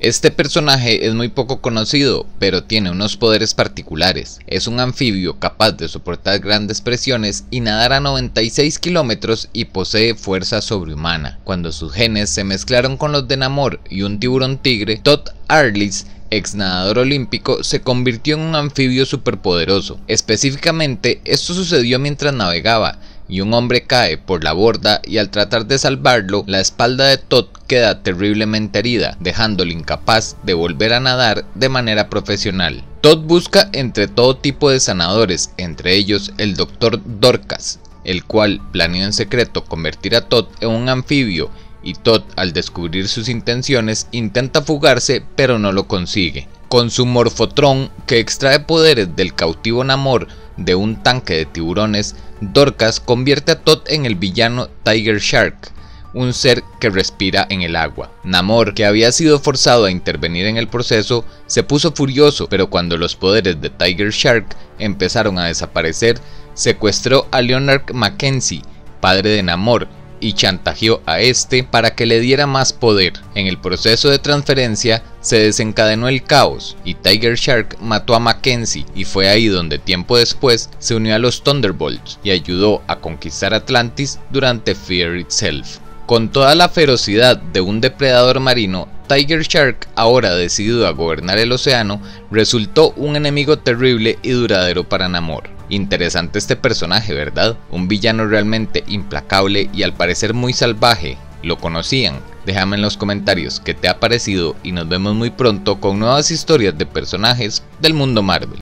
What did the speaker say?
Este personaje es muy poco conocido, pero tiene unos poderes particulares. Es un anfibio capaz de soportar grandes presiones y nadar a 96 kilómetros y posee fuerza sobrehumana. Cuando sus genes se mezclaron con los de Namor y un tiburón tigre, Todd Arlis ex nadador olímpico, se convirtió en un anfibio superpoderoso. Específicamente, esto sucedió mientras navegaba, y un hombre cae por la borda y al tratar de salvarlo, la espalda de Todd queda terriblemente herida, dejándolo incapaz de volver a nadar de manera profesional. Todd busca entre todo tipo de sanadores, entre ellos el Dr. Dorcas, el cual planeó en secreto convertir a Todd en un anfibio y Todd al descubrir sus intenciones intenta fugarse pero no lo consigue. Con su morfotrón que extrae poderes del cautivo Namor de un tanque de tiburones, Dorcas convierte a Todd en el villano Tiger Shark, un ser que respira en el agua. Namor, que había sido forzado a intervenir en el proceso, se puso furioso, pero cuando los poderes de Tiger Shark empezaron a desaparecer, secuestró a Leonard Mackenzie, padre de Namor, y chantajeó a este para que le diera más poder. En el proceso de transferencia se desencadenó el caos y Tiger Shark mató a Mackenzie y fue ahí donde tiempo después se unió a los Thunderbolts y ayudó a conquistar Atlantis durante Fear Itself. Con toda la ferocidad de un depredador marino, Tiger Shark, ahora decidido a gobernar el océano, resultó un enemigo terrible y duradero para Namor. Interesante este personaje, ¿verdad? Un villano realmente implacable y al parecer muy salvaje. ¿Lo conocían? Déjame en los comentarios qué te ha parecido y nos vemos muy pronto con nuevas historias de personajes del mundo Marvel.